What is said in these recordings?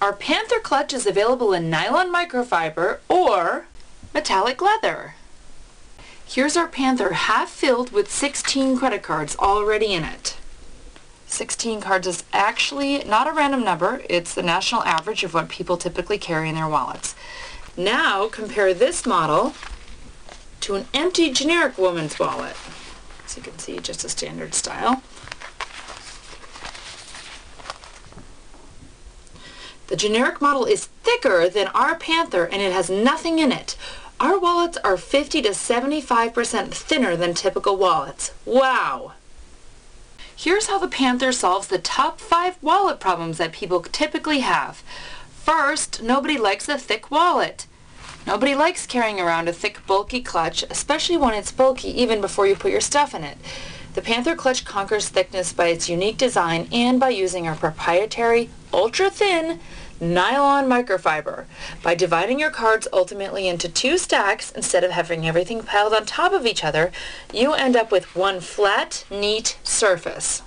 Our Panther clutch is available in nylon microfiber or metallic leather. Here's our Panther half filled with 16 credit cards already in it. 16 cards is actually not a random number, it's the national average of what people typically carry in their wallets. Now compare this model to an empty generic woman's wallet. As you can see, just a standard style. The generic model is thicker than our Panther and it has nothing in it. Our wallets are 50 to 75% thinner than typical wallets. Wow! Here's how the Panther solves the top five wallet problems that people typically have. First, nobody likes a thick wallet. Nobody likes carrying around a thick, bulky clutch, especially when it's bulky even before you put your stuff in it. The Panther clutch conquers thickness by its unique design and by using our proprietary, ultra-thin, nylon microfiber. By dividing your cards ultimately into two stacks instead of having everything piled on top of each other, you end up with one flat, neat surface.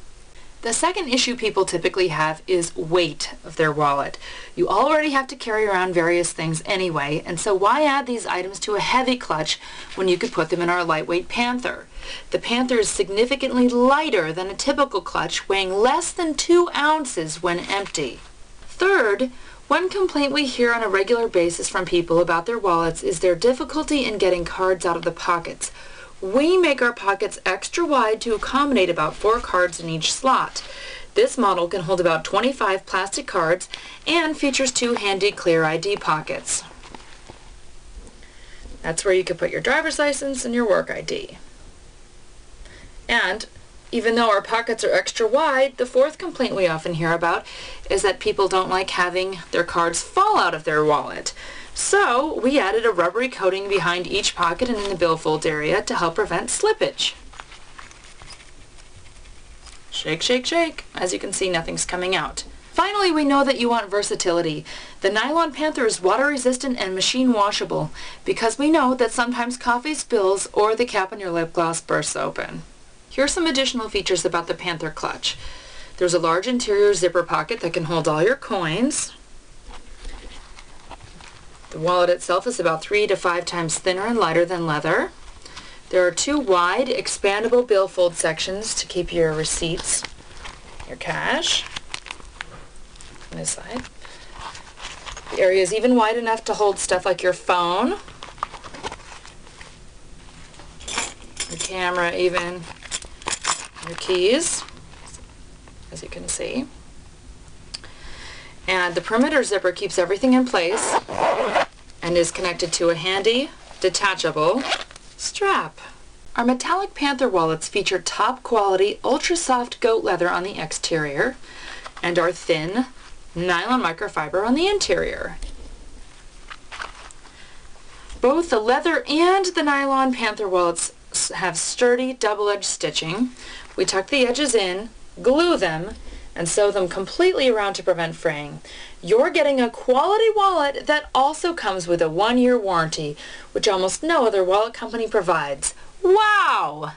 The second issue people typically have is weight of their wallet. You already have to carry around various things anyway, and so why add these items to a heavy clutch when you could put them in our lightweight Panther? The Panther is significantly lighter than a typical clutch, weighing less than two ounces when empty. Third, one complaint we hear on a regular basis from people about their wallets is their difficulty in getting cards out of the pockets. We make our pockets extra wide to accommodate about four cards in each slot. This model can hold about 25 plastic cards and features two handy clear ID pockets. That's where you can put your driver's license and your work ID. And even though our pockets are extra wide, the fourth complaint we often hear about is that people don't like having their cards fall out of their wallet. So we added a rubbery coating behind each pocket and in the billfold area to help prevent slippage. Shake, shake, shake. As you can see, nothing's coming out. Finally, we know that you want versatility. The Nylon Panther is water resistant and machine washable because we know that sometimes coffee spills or the cap on your lip gloss bursts open. Here are some additional features about the Panther clutch. There's a large interior zipper pocket that can hold all your coins. The wallet itself is about three to five times thinner and lighter than leather. There are two wide, expandable billfold sections to keep your receipts, your cash, on this side. The area is even wide enough to hold stuff like your phone, your camera even, your keys, as you can see. And the perimeter zipper keeps everything in place and is connected to a handy, detachable strap. Our metallic Panther wallets feature top quality ultra soft goat leather on the exterior and our thin nylon microfiber on the interior. Both the leather and the nylon Panther wallets have sturdy double-edged stitching. We tuck the edges in, glue them, and sew them completely around to prevent fraying. You're getting a quality wallet that also comes with a one-year warranty, which almost no other wallet company provides. Wow!